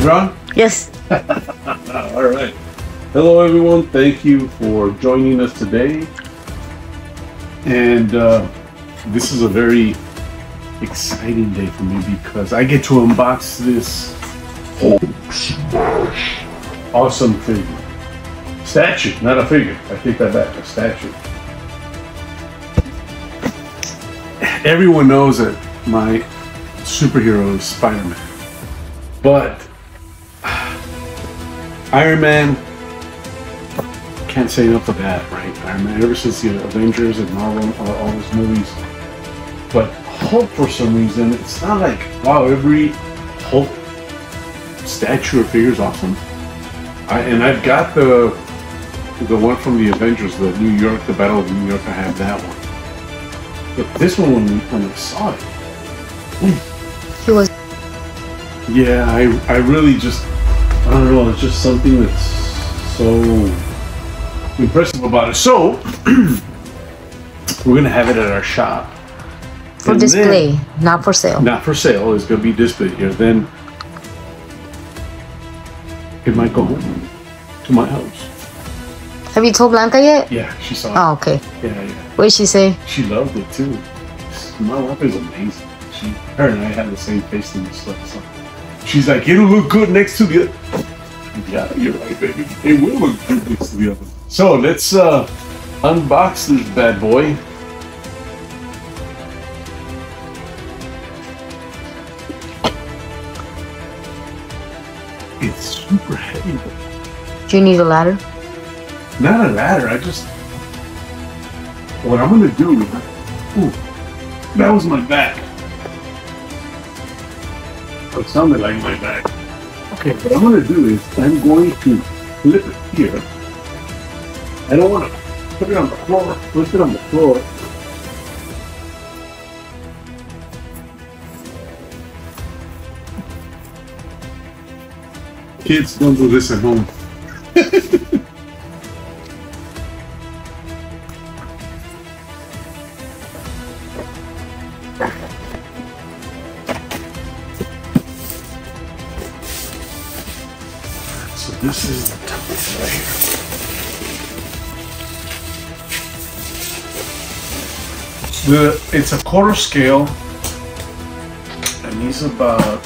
You're on? Yes. All right. Hello, everyone. Thank you for joining us today. And uh, this is a very exciting day for me because I get to unbox this awesome figure. Statue, not a figure. I take that back. A statue. Everyone knows that my superhero is Spider-Man. But Iron Man can't say enough of that, right? Iron Man ever since the Avengers and Marvel, all, all those movies. But Hulk, for some reason, it's not like wow, every Hulk statue or figure is awesome. I, and I've got the the one from the Avengers, the New York, the Battle of New York. I have that one. But this one, when, we, when I saw it, He was. yeah, I I really just I don't know. It's just something that's so impressive about it. So we're gonna have it at our shop For And then- display, not for sale. not for sale. It's gonna be displayed here. Then it might go home to my house. Have you told Blanca yet? Yeah, she saw Oh, it. okay. Yeah, yeah. What did she say? She loved it too. My wife is amazing. She, her and I have the same taste in this stuff. She's like, it'll look good next to the. other." Yeah, you're right, baby. It will look good next to the other. So let's uh unbox this bad boy. It's super heavy. Do you need a ladder? Not a ladder. I just. What I'm gonna do. Ooh, that was my back. It sounded like my back. Okay, what I'm gonna do is I'm going to flip it here. I don't want to put it on the floor. Flip it on the floor. Kids, don't do this at home. this is the top here. The it's a quarter scale, and he's about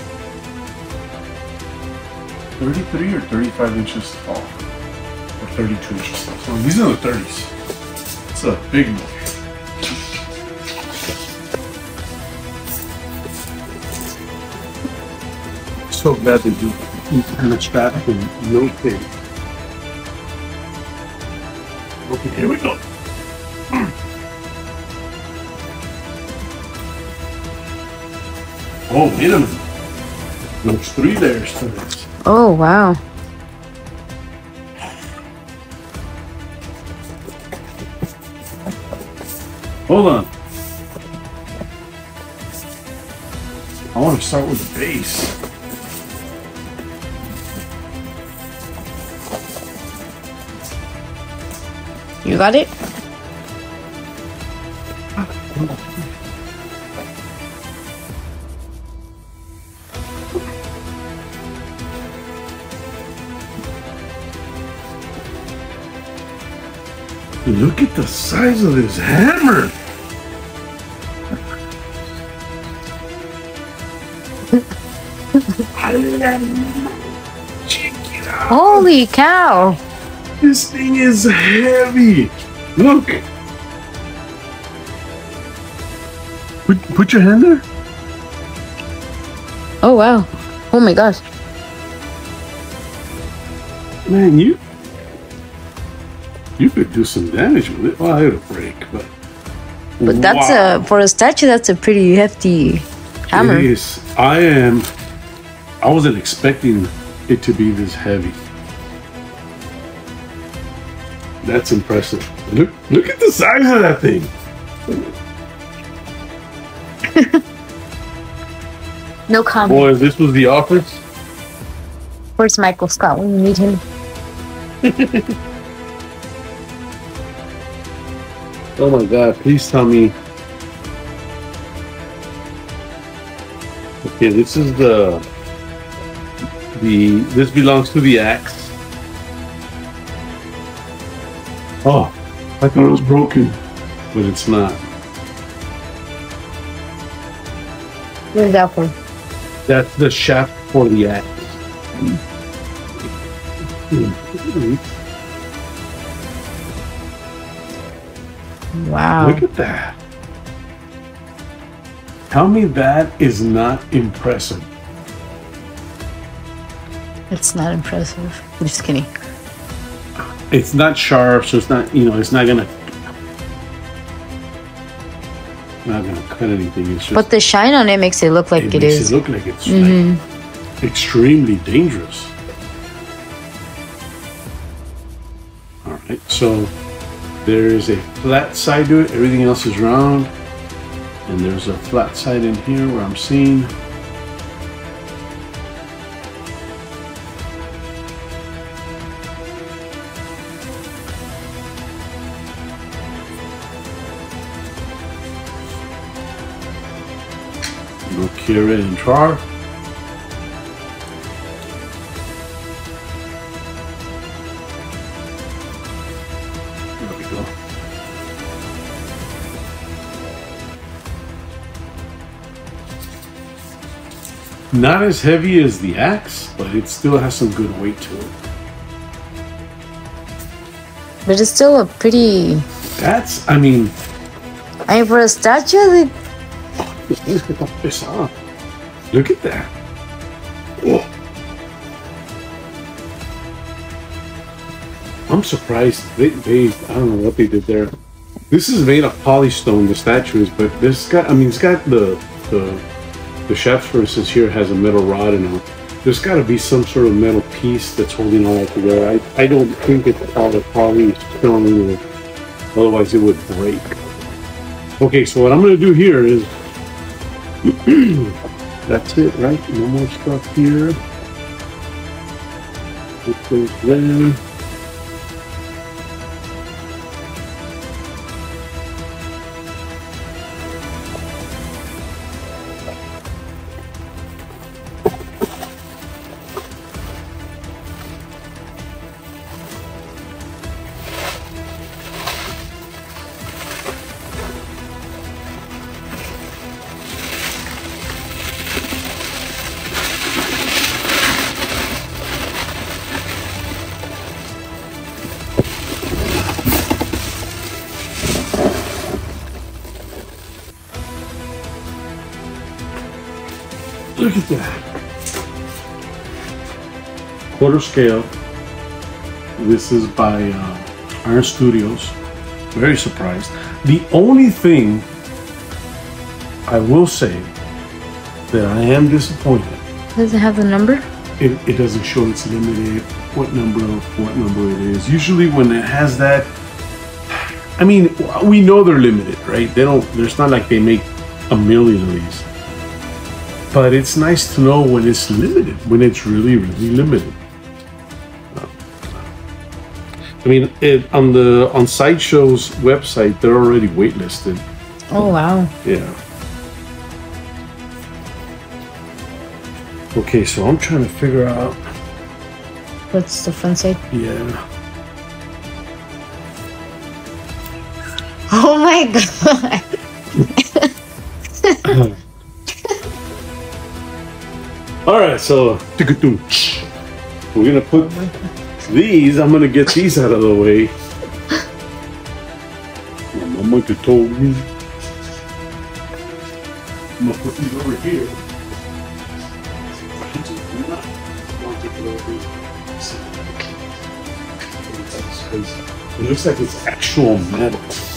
thirty-three or thirty-five inches tall, or thirty-two inches tall. So he's in the thirties. It's a big boy. So glad they do kind of strap and no pay. Okay, here we go. Oh, wait a minute. There's three to this. Oh, wow. Hold on. I want to start with the base. You got it? Look at the size of this hammer. Check it out. Holy cow. This thing is heavy. Look. Put, put your hand there. Oh, wow. Oh my gosh. Man, you you could do some damage with it. Well, it'll break, but But that's Wow. a, for a statue, that's a pretty hefty hammer. It is. I am. I wasn't expecting it to be this heavy. That's impressive. Look! Look at the size of that thing. No comment. Boy, this was the office. Where's Michael Scott when you need him? Oh my God! Please tell me. Okay, this is the the this belongs to the axe. Oh, I thought it was broken, but it's not. Where's that from? That's the shaft for the axe. Wow. Look at that. Tell me that is not impressive. It's not impressive. I'm just kidding. It's not sharp, so it's not, you know, it's not gonna not gonna cut anything. It's just But the shine on it makes it look like it it makes is. it look like it's Mhm. like extremely dangerous. All right, so there's a flat side to it. Everything else is round, and there's a flat side in here where I'm seeing. No Kira and Trar. There we go. Not as heavy as the axe, but it still has some good weight to it. But it's still a pretty. That's, I mean, I mean, for a statue, it, es que está pesado. Look at that. I'm surprised they, they, I don't know what they did there. This is made of polystone, the statue is, but this got, I mean, it's got the, the, the shaft, for instance, here has a metal rod and all. There's got to be some sort of metal piece that's holding all that together. I, I don't think it's all a polystone, otherwise it would break. Okay, so what I'm gonna do here is that's it, right? No more stuff here. This goes there. Look at that. Quarter scale. This is by uh, Iron Studios. Very surprised. The only thing I will say that I am disappointed, does it have the number? it, it doesn't show it's limited, what number of what number it is. Usually when it has that, I mean, we know they're limited, right? They don't, there's not like they make a million of these. But it's nice to know when it's limited, when it's really, really limited. I mean, it, on the on Sideshow's website, they're already waitlisted. Oh wow. Yeah. Okay, so I'm trying to figure out. What's the front side? Yeah. Oh my god. All right, so we're gonna put these. I'm gonna get these out of the way. I'm going to told me. I'm gonna put these over here. It looks like it's actual metal.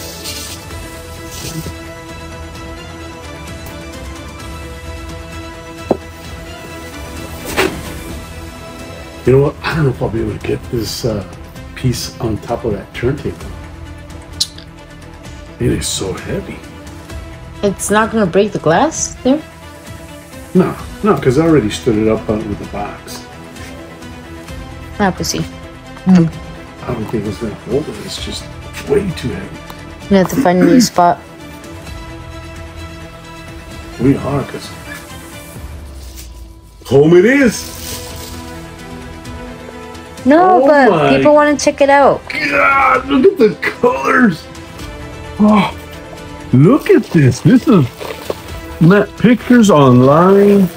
You know what? I don't know if I'll be able to get this uh, piece on top of that turntable. It is so heavy. it's not gonna break the glass there? No, no, because I already stood it up on, with the box. Ah, pussy. I don't think it's going to hold it. It's just way too heavy. You have to find a new spot. We are, because home it is. No, Oh but my- people want to check it out. God, look at the colors. Oh, look at this. This is not pictures online.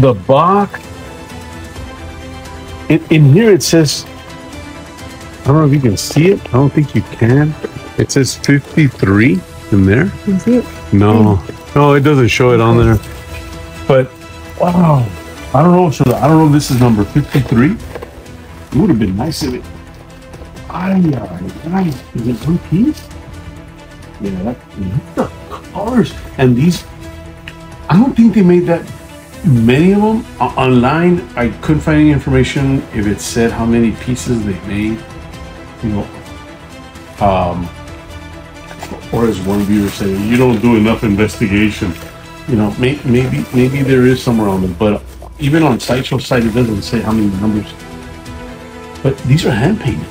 The box. In, in here it says, I don't know if you can see it. I don't think you can. It says 53 in there. Is it? No, no, it doesn't show it on there. But wow, I don't know. So I don't know. This is number fifty-three. It would have been nice if it. I, I, is it blue piece? Yeah, that, the colors and these. I don't think they made that many of them O- online. I couldn't find any information if it said how many pieces they made. You know, um, or as one viewer said, you don't do enough investigation. You know, may, maybe maybe there is somewhere on them, but even on Sideshow site, it doesn't say how many numbers. But these are hand painted.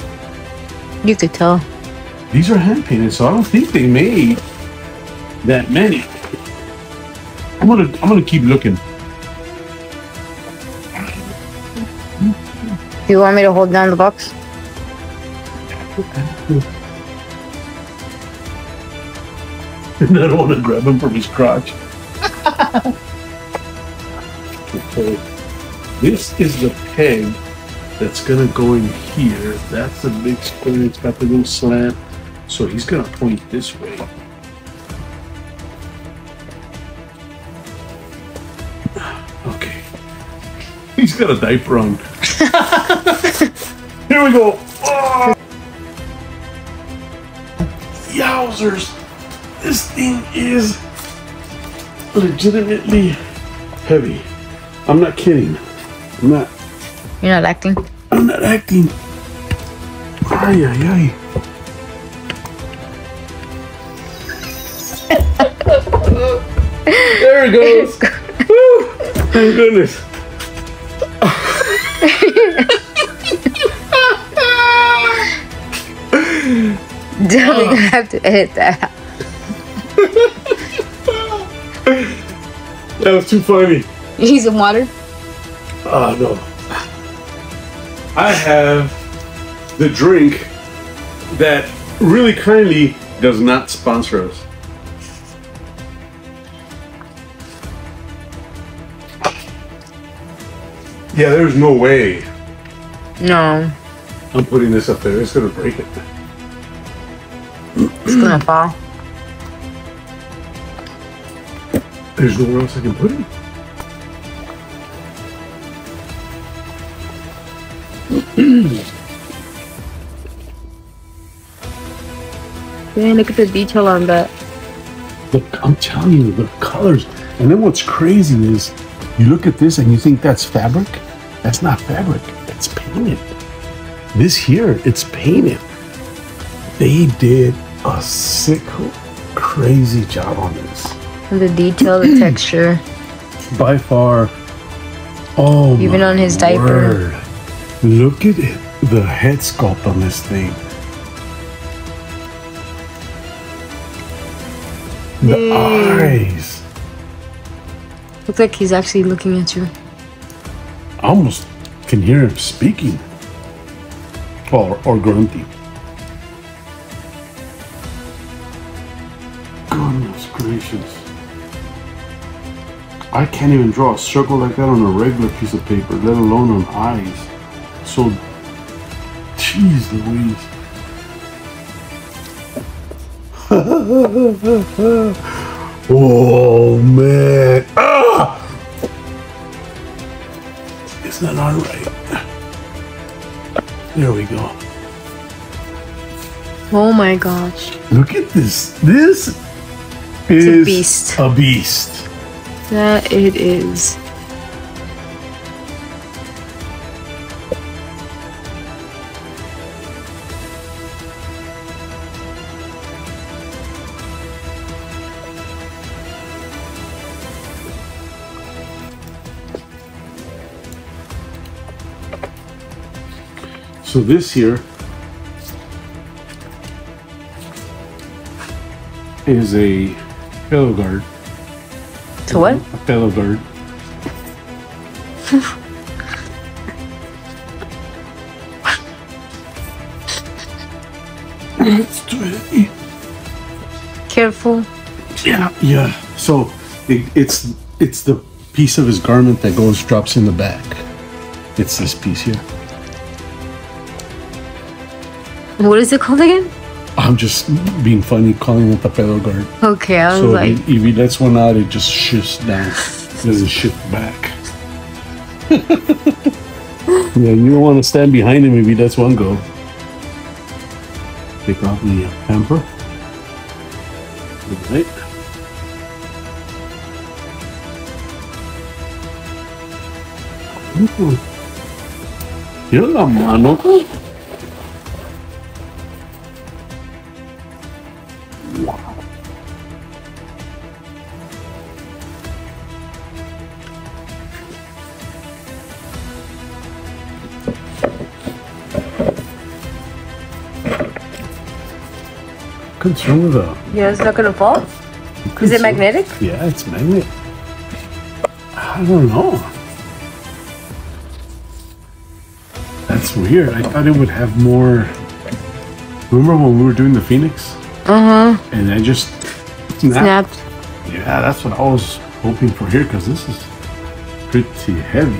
You could tell. These are hand painted, so I don't think they made that many. I'm gonna I'm gonna keep looking. Do you want me to hold down the box? I don't want to grab him from his crotch. okay. This is the peg that's gonna go in here. That's the big square. It's got the little slant. So he's gonna point this way. Okay. He's got a diaper on. Here we go. Oh! Yowzers. This thing is legitimately heavy. I'm not kidding. I'm not. You're not acting. I'm not acting. Ay, ay, ay. there it goes. Woo! Thank goodness. Don't even have to edit that. That was too funny. You need some water? Oh no. I have the drink that really kindly does not sponsor us. Yeah, there's no way No, I'm putting this up there. It's gonna break it. it's gonna fall. There's nowhere else I can put it. Man, look at the detail on that. Look, I'm telling you, the colors. And then what's crazy is you look at this and you think that's fabric. That's not fabric. It's painted. This here, it's painted. They did a sick, crazy job on this. And the detail, the texture. By far. Oh, Even on his diaper. Look at it. The head sculpt on this thing. The Yay. eyes. Looks like he's actually looking at you. I almost can hear him speaking. Or, or grunting. Goodness gracious. I can't even draw a circle like that on a regular piece of paper, let alone on eyes. So, jeez Louise. oh man. Ah! It's not on right. There we go. Oh my gosh. Look at this. This a is beast. A beast. That it is. So this here is a fellow guard. To what? A fellow guard. Careful. Yeah, yeah. So it, it's it's the piece of his garment that goes drops in the back. It's this piece here. What is it called again? I'm just being funny calling it the pedal guard. Okay, I was So like, if, he, if he lets one out, it just shifts down. Doesn't shift back. yeah, you don't want to stand behind him if he lets one go. Take off the uh, hamper. Right. Mira la mano. With the yeah, it's not gonna fall. Is it magnetic? Yeah, it's magnetic. I don't know. That's weird. I thought it would have more. Remember when we were doing the Phoenix Uh huh. and I just snapped? Snapped. Yeah, that's what I was hoping for here because this is pretty heavy.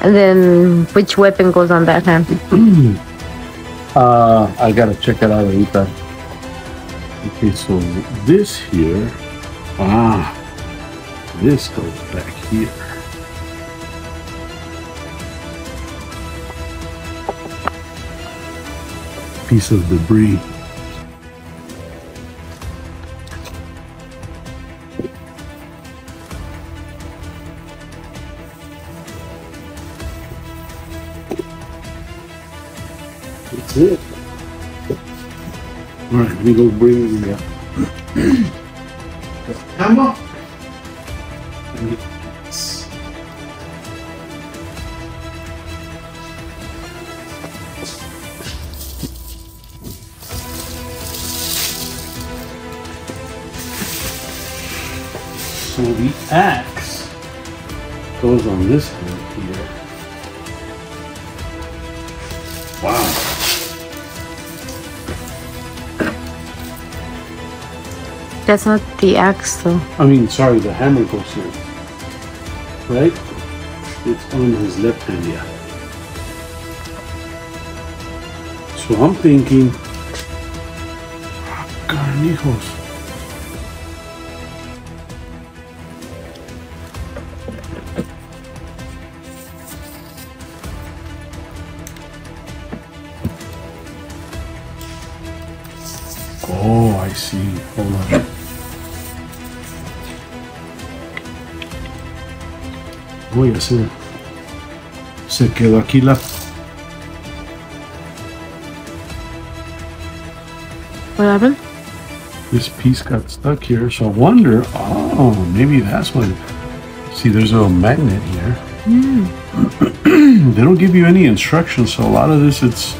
And then which weapon goes on that hand? Uh, I gotta check it out later. Okay, so this here, ah, this goes back here. Piece of debris. All right, let me go bring the, hammer. So the axe goes on this That's not the axe though. I mean, sorry, the hammer goes here. Right? It's on his left hand, yeah. So I'm thinking. Carnijos. Oh, I see. Hold on. Voy a hacer. Se quedó aquí la. What happened? This piece got stuck here, so I wonder. Oh, maybe that's what. See, there's a little magnet here. Hmm. they don't give you any instructions, so a lot of this it's.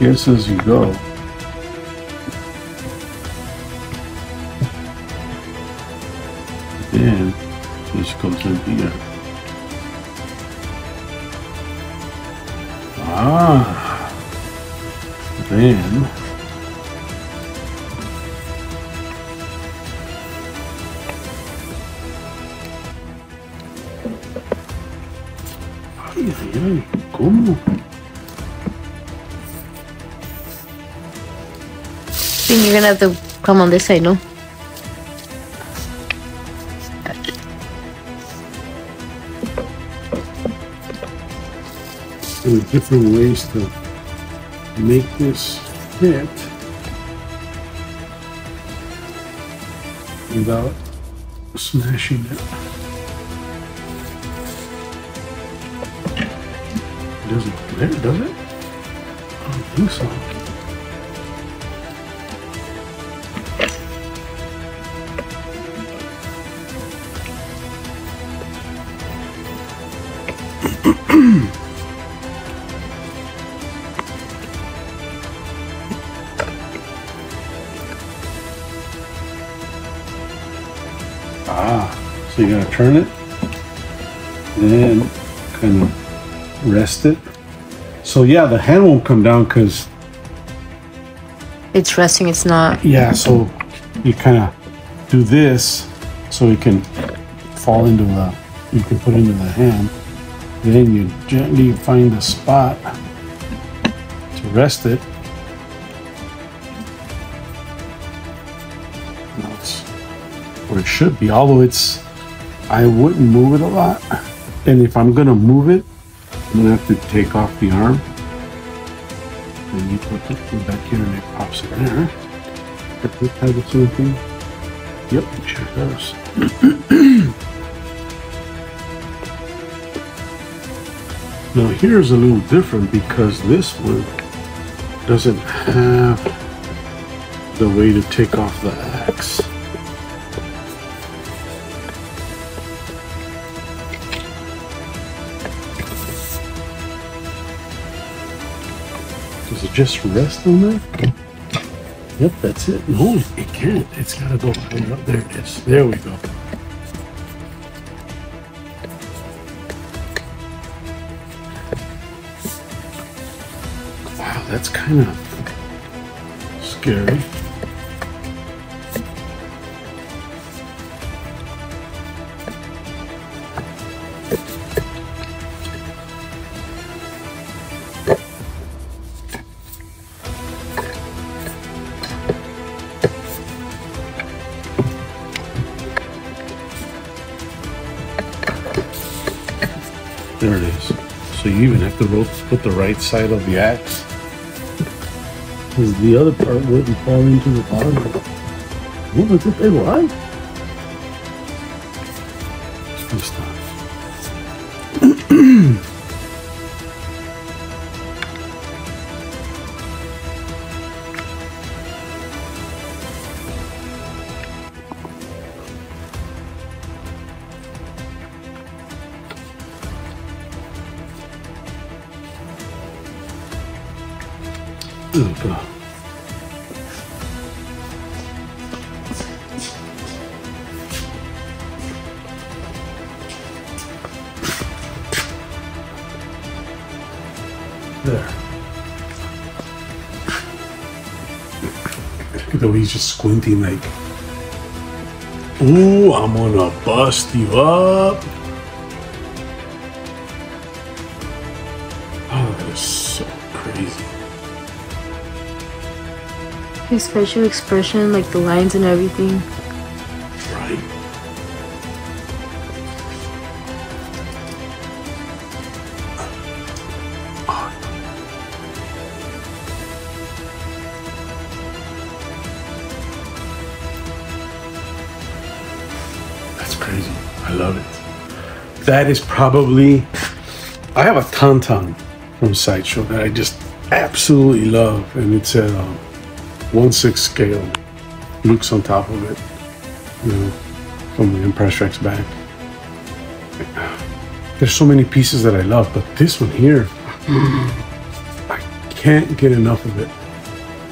Guess as you go. Ah. Then ¿cómo? I think you're gonna have to come on this side, no? There are different ways to make this fit without smashing it. Doesn't fit, does it? I don't think so. Ah, so you gotta turn it, and kind of rest it, So yeah, the hand won't come down because It's resting. It's not. yeah. So you kind of do this so it can fall into the. You can put into the hand. Then you gently find a spot to rest it. That's where it should be. Although it's, I wouldn't move it a lot. And if I'm gonna move it, I'm gonna have to take off the arm. And you put it back here and it pops in there. Does this have the same thing? Yep, it sure does. now here's a little different because this one doesn't have the way to take off the axe. Just rest on there? Yep, that's it. No, it can't. It's gotta go higher up. There it is. There we go. Wow, that's kind of scary. Even have to put the right side of the axe. Because the other part wouldn't fall into the bottom. What was it? They lied? Oh, God. There. Look at the way he's just squinting like, Ooh, I'm gonna bust you up. His facial expression, like the lines and everything. Right. That's crazy. I love it. That is probably. I have a tauntaun from Sideshow that I just absolutely love, and it's a. Uh, 1 6 scale. Luke's on top of it. You know, from the Empire Strikes Back. There's so many pieces that I love, but this one here, I can't get enough of it.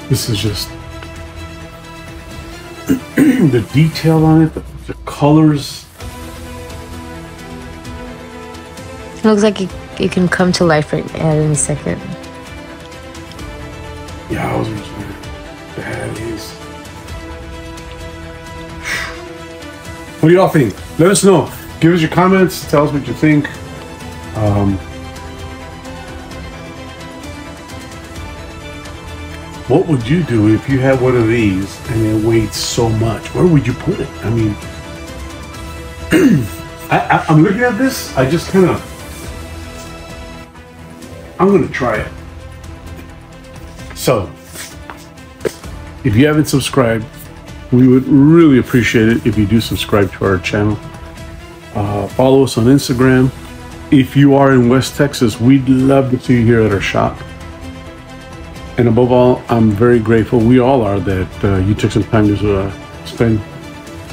This is just the detail on it, the, the colors. It looks like it, it can come to life right at any second. What do y'all think? Let us know. Give us your comments. Tell us what you think. Um, what would you do if you had one of these and it weighed so much? Where would you put it? I mean, I, I'm looking at this. I just kind of. I'm going to try it. So, if you haven't subscribed, we would really appreciate it if you do subscribe to our channel. Uh, follow us on Instagram. If you are in West Texas, we'd love to see you here at our shop. And above all, I'm very grateful. We all are that uh, you took some time to uh, spend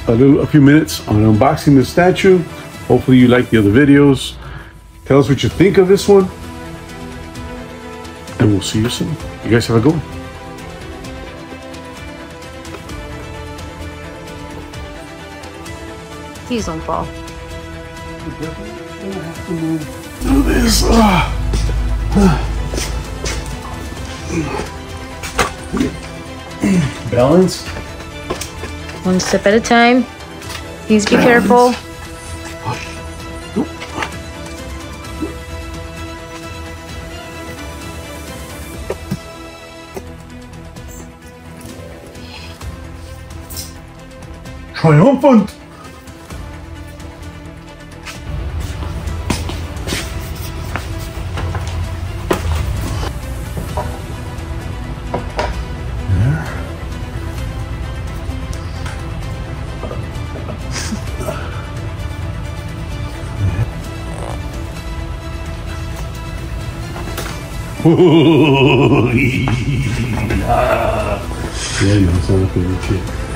a little, a few minutes on unboxing the statue. Hopefully, you like the other videos. Tell us what you think of this one, and we'll see you soon. You guys have a good one. Please don't fall. do this. Balance. One step at a time. Please be careful. Triumphant. Yeah, you know, sound like a little kid.